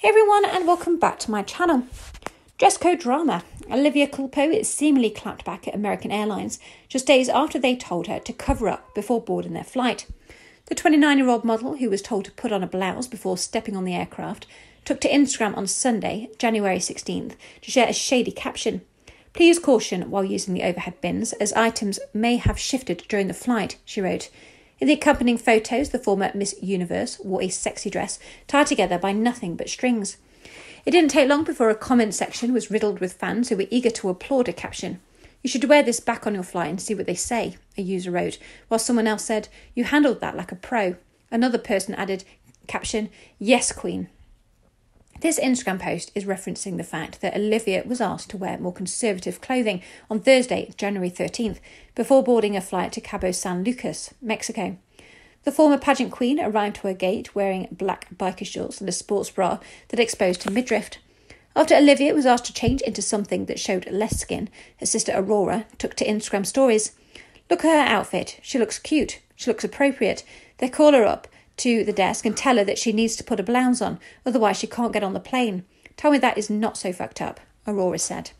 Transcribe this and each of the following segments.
Hey everyone, and welcome back to my channel. Dress code drama. Olivia Culpo is seemingly clapped back at American Airlines just days after they told her to cover up before boarding their flight. The 29 year old model, who was told to put on a blouse before stepping on the aircraft, took to Instagram on Sunday, January 16th, to share a shady caption. Please caution while using the overhead bins, as items may have shifted during the flight, she wrote. In the accompanying photos, the former Miss Universe wore a sexy dress tied together by nothing but strings. It didn't take long before a comment section was riddled with fans who were eager to applaud a caption. You should wear this back on your flight and see what they say, a user wrote, while someone else said, You handled that like a pro. Another person added, caption, Yes, Queen. This Instagram post is referencing the fact that Olivia was asked to wear more conservative clothing on Thursday, January 13th, before boarding a flight to Cabo San Lucas, Mexico. The former pageant queen arrived to her gate wearing black biker shorts and a sports bra that exposed her midriff. After Olivia was asked to change into something that showed less skin, her sister Aurora took to Instagram stories. Look at her outfit. She looks cute. She looks appropriate. They call her up to the desk and tell her that she needs to put a blouse on, otherwise, she can't get on the plane. Tell me that is not so fucked up, Aurora said.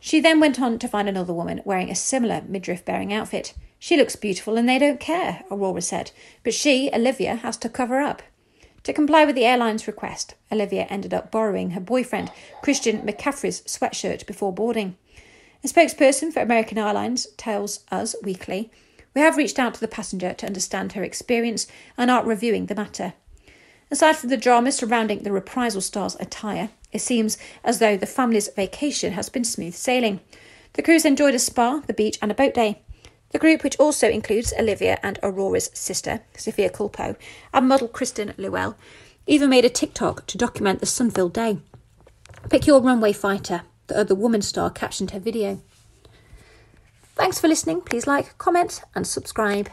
She then went on to find another woman wearing a similar midriff bearing outfit. She looks beautiful and they don't care, Aurora said, but she, Olivia, has to cover up. To comply with the airline's request, Olivia ended up borrowing her boyfriend, Christian McCaffrey's sweatshirt before boarding. A spokesperson for American Airlines tells Us Weekly we have reached out to the passenger to understand her experience and are reviewing the matter. Aside from the drama surrounding the Reprisal star's attire, it seems as though the family's vacation has been smooth sailing. The crews enjoyed a spa, the beach, and a boat day. The group, which also includes Olivia and Aurora's sister, Sophia Culpo, and model Kristen Llewell, even made a TikTok to document the sun filled day. Pick your runway fighter, The Other Woman star captioned her video. Thanks for listening. Please like, comment, and subscribe.